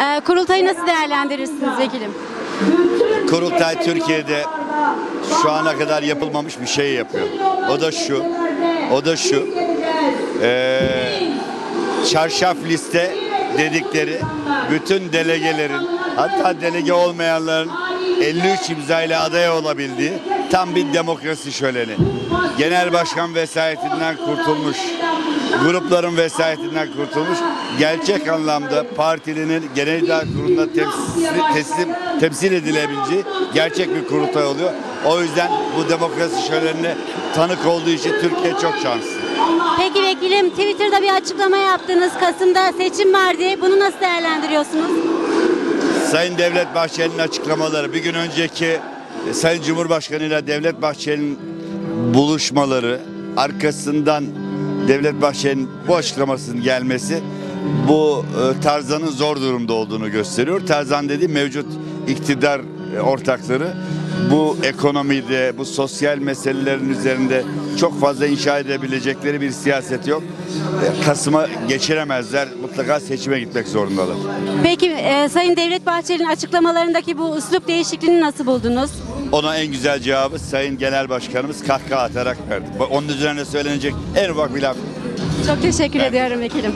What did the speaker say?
Ee, kurultayı nasıl değerlendirirsiniz vekilim? Kurultay Türkiye'de şu ana kadar yapılmamış bir şey yapıyor. O da şu, o da şu. Ee, çarşaf liste dedikleri bütün delegelerin hatta delege olmayanların 53 imza ile aday olabildiği tam bir demokrasi şöleni. Genel başkan vesayetinden kurtulmuş, grupların vesayetinden kurtulmuş, gerçek anlamda partinin genel idare kurulunda temsil, teslim, temsil edilebileceği gerçek bir kurultay oluyor. O yüzden bu demokrasi şölenine tanık olduğu için Türkiye çok şanslı. Peki vekilim Twitter'da bir açıklama yaptınız. Kasım'da seçim var diye. Bunu nasıl değerlendiriyorsunuz? Sayın Devlet Bahçeli'nin açıklamaları bir gün önceki Sayın Cumhurbaşkanı ile Devlet Bahçeli'nin buluşmaları arkasından Devlet Bahçeli'nin bu açıklamasının gelmesi bu e, Tarzan'ın zor durumda olduğunu gösteriyor. Tarzan dediği mevcut iktidar e, ortakları bu ekonomide, bu sosyal meselelerin üzerinde çok fazla inşa edebilecekleri bir siyaset yok. E, Kasım'a geçiremezler. Mutlaka seçime gitmek zorundalar. Peki e, Sayın Devlet Bahçeli'nin açıklamalarındaki bu üslup değişikliğini nasıl buldunuz? Ona en güzel cevabı Sayın Genel Başkanımız kahkaha atarak verdi. Onun üzerine söylenecek en ufak bir laf Çok teşekkür ediyorum vekilim.